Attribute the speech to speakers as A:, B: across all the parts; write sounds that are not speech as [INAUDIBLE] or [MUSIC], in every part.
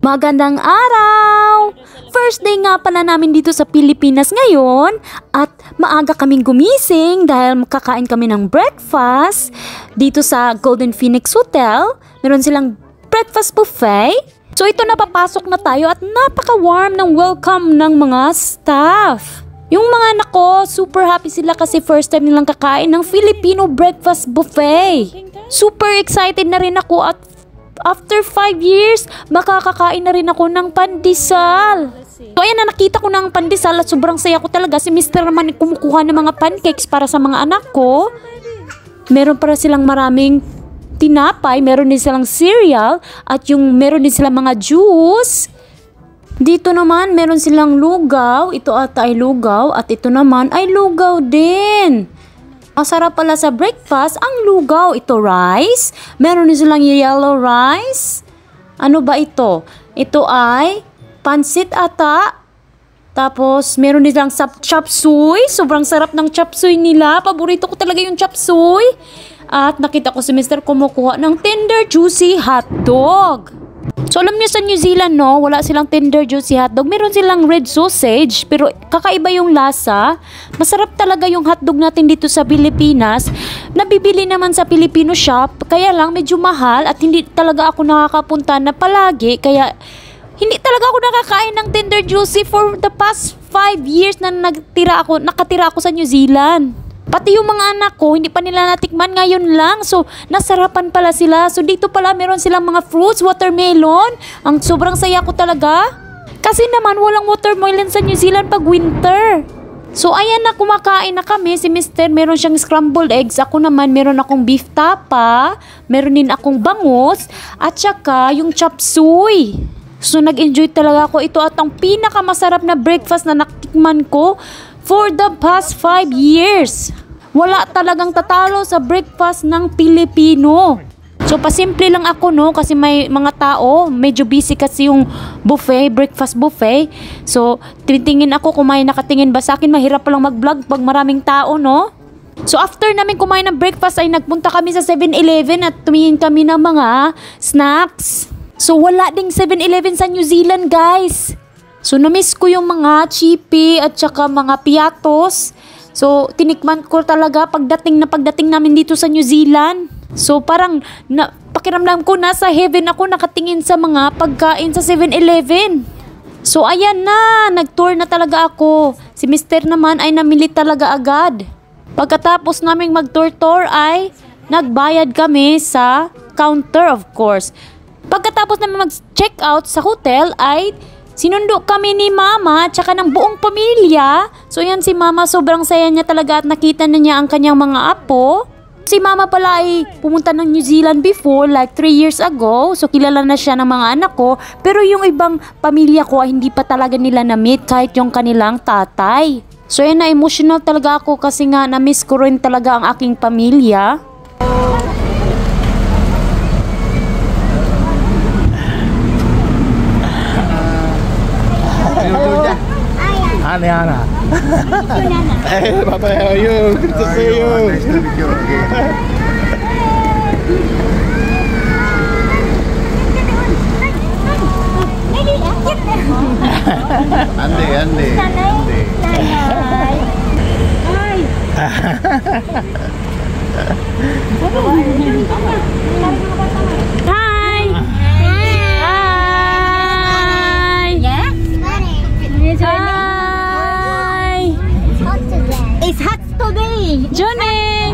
A: Magandang araw! First day nga pala namin dito sa Pilipinas ngayon at maaga kaming gumising dahil kakain kami ng breakfast dito sa Golden Phoenix Hotel. Meron silang breakfast buffet. So ito na papasok na tayo at napaka-warm ng welcome ng mga staff. Yung mga anak ko, super happy sila kasi first time nilang kakain ng Filipino breakfast buffet. Super excited na rin ako at after 5 years, makakakain na rin ako ng pandesal. So ayan na nakita ko ng pandesal at sobrang saya ko talaga. Si Mr. naman kumukuha ng mga pancakes para sa mga anak ko. Meron para silang maraming tinapay, meron din silang cereal at yung meron din silang mga juice. Dito naman, meron silang lugaw. Ito ata ay lugaw at ito naman ay lugaw din. Masarap pala sa breakfast ang lugaw. Ito rice. Meron din silang yellow rice. Ano ba ito? Ito ay pansit ata. Tapos, meron din sap chop suey. Sobrang sarap ng chop suey nila. Paborito ko talaga yung chop suey. At nakita ko si Mr. kumukuha ng tender juicy hot dog. So alam niyo sa New Zealand no, wala silang tender juicy hotdog. Meron silang red sausage, pero kakaiba yung lasa. Masarap talaga yung hotdog natin dito sa Pilipinas. Nabibili naman sa Filipino shop, kaya lang medyo mahal at hindi talaga ako nakakapunta na palagi. Kaya hindi talaga ako nakakain ng tender juicy for the past 5 years na nagtira ako, nakatira ako sa New Zealand. Pati yung mga anak ko, hindi pa nila natikman ngayon lang. So, nasarapan pala sila. So, dito pala meron silang mga fruits, watermelon. Ang sobrang saya ko talaga. Kasi naman, walang watermelon sa New Zealand pag winter. So, ayan na, kumakain na kami. Si Mister, meron siyang scrambled eggs. Ako naman, meron akong beef tapa. Meron din akong bangus. At saka, yung chop suey. So, nag-enjoy talaga ako. Ito at ang pinakamasarap na breakfast na natikman ko for the past 5 years. Wala talagang tatalo sa breakfast ng Pilipino. So pasimple lang ako no kasi may mga tao, medyo busy kasi yung buffet, breakfast buffet. So titingin ako kung may nakatingin ba sa akin, mahirap pa lang mag-vlog pag maraming tao no. So after namin kumain ng breakfast ay nagpunta kami sa 7-Eleven at tumingin kami ng mga snacks. So wala ding 7-Eleven sa New Zealand guys. So, namiss ko yung mga chipi at saka mga piatos. So, tinikman ko talaga pagdating na pagdating namin dito sa New Zealand. So, parang na, pakiramdam ko nasa heaven ako nakatingin sa mga pagkain sa 7-Eleven. So, ayan na. Nag-tour na talaga ako. Si Mister naman ay namili talaga agad. Pagkatapos naming mag-tour-tour ay nagbayad kami sa counter of course. Pagkatapos namin mag-check out sa hotel ay Sinundo kami ni mama at saka ng buong pamilya. So yan si mama sobrang saya niya talaga at nakita na niya ang kanyang mga apo. Si mama pala ay pumunta ng New Zealand before like 3 years ago. So kilala na siya ng mga anak ko. Pero yung ibang pamilya ko ay hindi pa talaga nila na-meet kahit yung kanilang tatay. So yan na emotional talaga ako kasi nga na-miss ko rin talaga ang aking pamilya.
B: Hi, Liana. hey, Papa, how are you? Good to see you.
C: Nice to meet you again. Andy, Andy.
A: Hi! Hi! Johnny!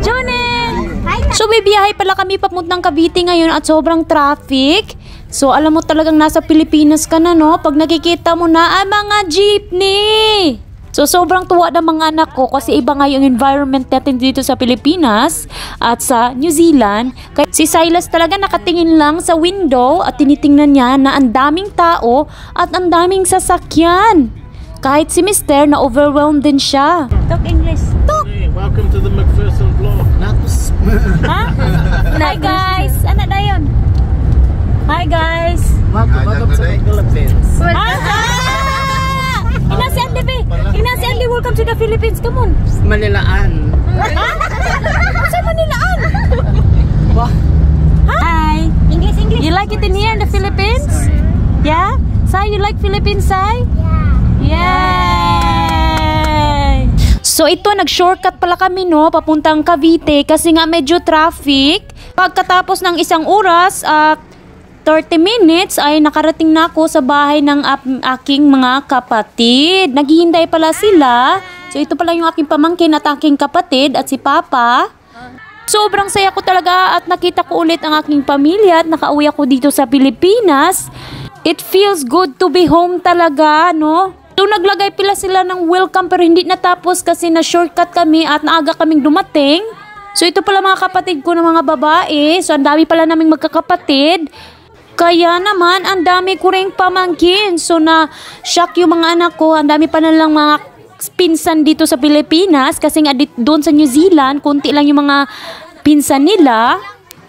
A: Johnny!
D: Hi,
A: So bibiyahe pala kami papuntang Cavite ngayon at sobrang traffic. So alam mo talagang nasa Pilipinas ka na no? Pag nakikita mo na ang mga jeepney. So sobrang tuwa ng mga anak ko kasi iba nga yung environment natin dito sa Pilipinas at sa New Zealand. Kaya si Silas talaga nakatingin lang sa window at tinitingnan niya na ang daming tao at ang daming sasakyan. Kahit si Mister na overwhelmed din siya. Talk English. Talk!
B: Welcome to the McPherson vlog. [LAUGHS]
A: Ha? Hi guys! Ano na yun? Hi guys!
B: Welcome, welcome to the Philippines.
A: Ina si Andy, be! Ina si Andy, welcome to the Philippines. Come on!
E: Manilaan.
A: Ha? Sa Manilaan!
E: Wah.
A: Hi!
D: English, English.
A: You like it in here in the Philippines? like Philippines, Sai?
D: Yeah.
A: Yay! So ito, nag-shortcut pala kami no, papuntang Cavite kasi nga medyo traffic. Pagkatapos ng isang oras at 30 minutes ay nakarating na ako sa bahay ng aking mga kapatid. Naghihintay pala sila. So ito pala yung aking pamangkin at aking kapatid at si Papa. Sobrang saya ko talaga at nakita ko ulit ang aking pamilya at nakauwi ako dito sa Pilipinas. It feels good to be home talaga, no? Doon naglagay pila sila ng welcome pero hindi natapos kasi na shortcut kami at naaga kaming dumating. So ito pala mga kapatid ko ng mga babae. So ang dami pala naming magkakapatid. Kaya naman, ang dami ko rin pamangkin. So na shock yung mga anak ko. Ang dami pa na lang mga pinsan dito sa Pilipinas kasi nga doon sa New Zealand, konti lang yung mga pinsan nila.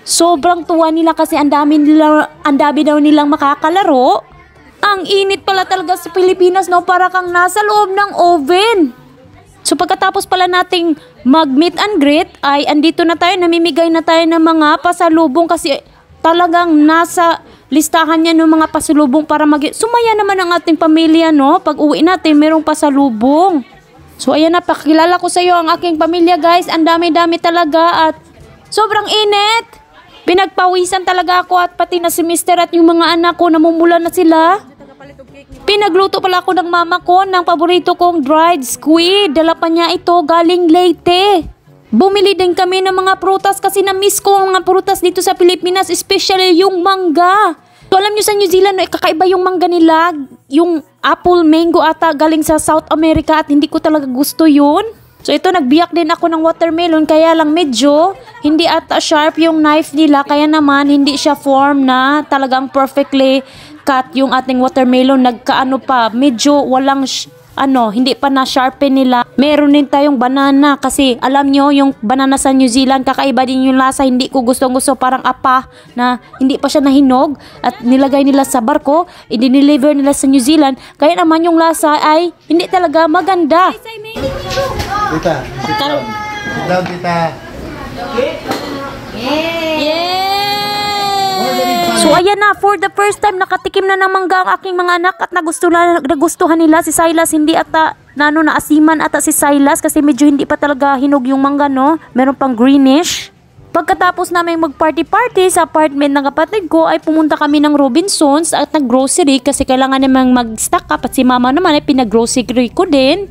A: Sobrang tuwa nila kasi ang dami nila, ang dami daw nilang makakalaro. Ang init pala talaga sa Pilipinas, no? Para kang nasa loob ng oven. So pagkatapos pala nating mag-meet and greet, ay andito na tayo, namimigay na tayo ng mga pasalubong kasi talagang nasa listahan niya ng mga pasalubong para mag Sumaya naman ang ating pamilya, no? Pag uwi natin, merong pasalubong. So ayan na, pakilala ko sa iyo ang aking pamilya guys. Ang dami-dami talaga at sobrang init. Pinagpawisan talaga ako at pati na si Mister at yung mga anak ko namumula na sila. Pinagluto pala ako ng mama ko ng paborito kong dried squid. Dala pa niya ito galing Leyte. Bumili din kami ng mga prutas kasi na-miss ko ang mga prutas dito sa Pilipinas, especially yung mangga. So alam nyo sa New Zealand, eh, kakaiba yung mangga nila. Yung apple mango ata galing sa South America at hindi ko talaga gusto yun. So ito, nagbiyak din ako ng watermelon kaya lang medyo hindi ata sharp yung knife nila kaya naman hindi siya form na talagang perfectly cut yung ating watermelon. Nagkaano pa, medyo walang ano, hindi pa na sharpen nila. Meron din tayong banana kasi alam nyo yung banana sa New Zealand kakaiba din yung lasa. Hindi ko gustong gusto parang apa na hindi pa siya nahinog at nilagay nila sa barko, i-deliver nila sa New Zealand. Kaya naman yung lasa ay hindi talaga maganda.
C: Tita, sit down. Sit down, tita.
A: So ayan na, for the first time nakatikim na ng mangga ang aking mga anak at nagustuhan, nagustuhan nila si Silas hindi ata nano na asiman ata si Silas kasi medyo hindi pa talaga hinog yung mangga no. Meron pang greenish. Pagkatapos namin mag-party-party sa apartment ng kapatid ko ay pumunta kami ng Robinsons at nag-grocery kasi kailangan namang mag-stock up at si mama naman ay pinag-grocery ko din.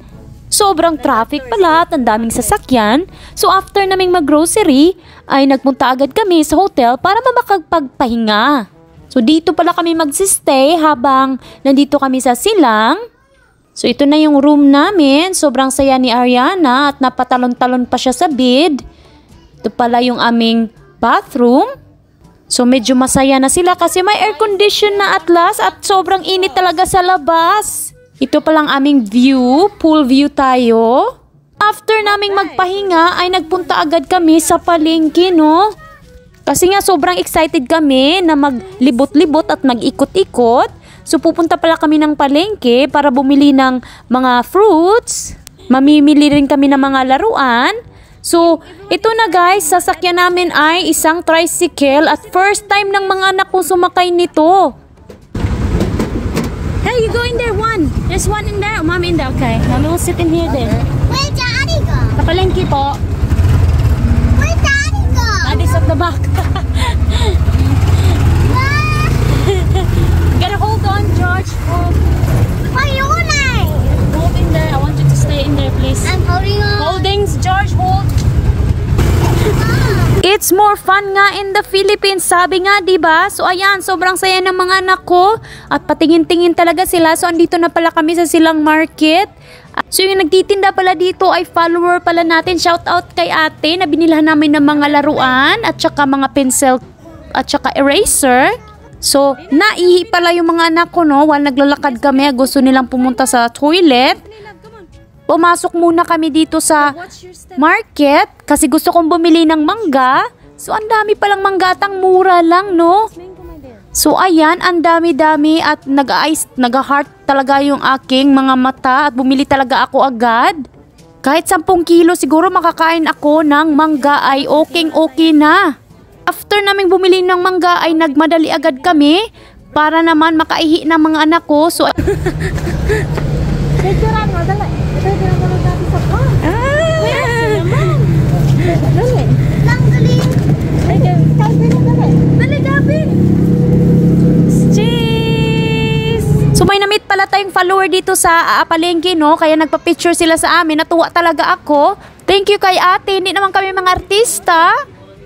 A: Sobrang traffic pala at ang daming sasakyan. So after naming mag-grocery, ay nagpunta agad kami sa hotel para makapagpahinga. So dito pala kami magsistay habang nandito kami sa Silang. So ito na yung room namin. Sobrang saya ni Ariana at napatalon-talon pa siya sa bed. Ito pala yung aming bathroom. So medyo masaya na sila kasi may air condition na at last at sobrang init talaga sa labas. Ito palang aming view, pool view tayo. After naming magpahinga ay nagpunta agad kami sa palengke, no? Kasi nga sobrang excited kami na maglibot-libot at mag-ikot-ikot. So pupunta pala kami ng palengke para bumili ng mga fruits. Mamimili rin kami ng mga laruan. So, ito na guys, sasakyan namin ay isang tricycle at first time ng mga anak kong sumakay nito. Hey, you go in there one. There's one in there. Mommy in there. Okay. Mommy will sit in here then.
D: Where's Daddy go?
A: Sa palengke po.
D: Where's Daddy go?
A: Daddy's at the back. [LAUGHS] [LAUGHS] Gotta hold on, George. Hold, It's more fun nga in the Philippines, sabi nga, 'di ba? So ayan, sobrang saya ng mga anak ko at patingin-tingin talaga sila. So andito na pala kami sa Silang Market. So yung nagtitinda pala dito ay follower pala natin. Shout out kay ate na binilhan namin ng mga laruan at saka mga pencil at saka eraser. So, naihi pala yung mga anak ko, no? While naglalakad kami, gusto nilang pumunta sa toilet. Pumasok muna kami dito sa market kasi gusto kong bumili ng mangga. So, ang dami palang mangga at ang mura lang, no? So, ayan, ang dami-dami at nag-ice, nag-heart talaga yung aking mga mata at bumili talaga ako agad. Kahit 10 kilo siguro makakain ako ng mangga ay okay-okay na. After naming bumili ng mangga ay nagmadali agad kami para naman makaihi ng mga anak ko. So, [LAUGHS]
D: Picturean mo, dali. Picturean mo natin sa car.
A: ah,
D: Dali. Lang, dali. Ay, Gabi na, dali. Dali, Gabi.
A: cheese! So may na-meet pala tayong follower dito sa uh, palengke, no? Kaya nagpa-picture sila sa amin. Natuwa talaga ako. Thank you kay ate. Hindi naman kami mga artista.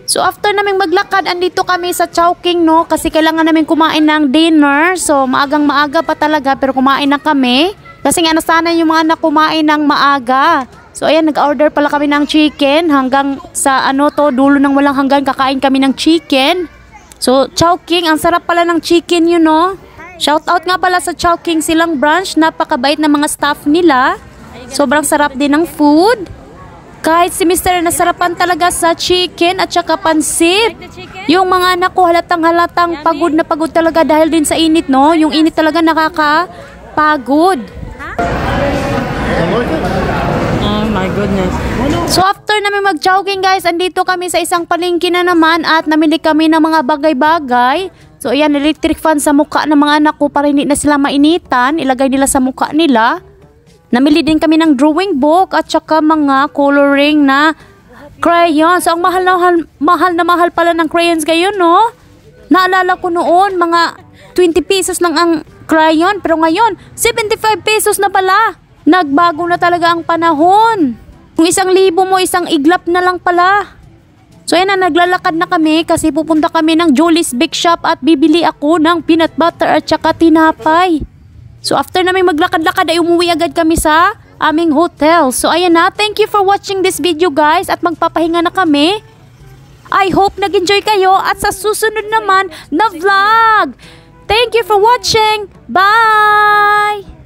A: So after naming maglakad, andito kami sa Chowking, no? Kasi kailangan namin kumain ng dinner. So maagang maaga pa talaga, pero kumain na kami. Kasi nga nasanay yung mga anak kumain ng maaga. So ayan, nag-order pala kami ng chicken hanggang sa ano to, dulo ng walang hanggan kakain kami ng chicken. So, Chowking, ang sarap pala ng chicken yun, no? Shout out nga pala sa Chowking silang branch, napakabait ng mga staff nila. Sobrang sarap din ng food. Kahit si Mr. nasarapan talaga sa chicken at saka pansit. Yung mga anak ko halatang halatang pagod na pagod talaga dahil din sa init, no? Yung init talaga nakakapagod.
B: Oh my goodness.
A: So after namin mag-jogging guys, andito kami sa isang palengke na naman at namili kami ng mga bagay-bagay. So ayan, electric fan sa mukha ng mga anak ko para hindi na sila mainitan. Ilagay nila sa mukha nila. Namili din kami ng drawing book at saka mga coloring na crayon. So ang mahal na mahal, mahal na mahal pala ng crayons ngayon, no? Naalala ko noon, mga 20 pesos lang ang crayon. Pero ngayon, 75 pesos na pala. Nagbago na talaga ang panahon. Kung isang libo mo, isang iglap na lang pala. So ayan na, naglalakad na kami kasi pupunta kami ng Julie's Bake Shop at bibili ako ng peanut butter at saka tinapay. So after namin maglakad-lakad ay umuwi agad kami sa aming hotel. So ayan na, thank you for watching this video guys at magpapahinga na kami. I hope nag-enjoy kayo at sa susunod naman na vlog. Thank you for watching. Bye!